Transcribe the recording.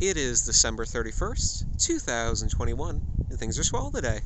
It is December 31st, 2021, and things are swell today.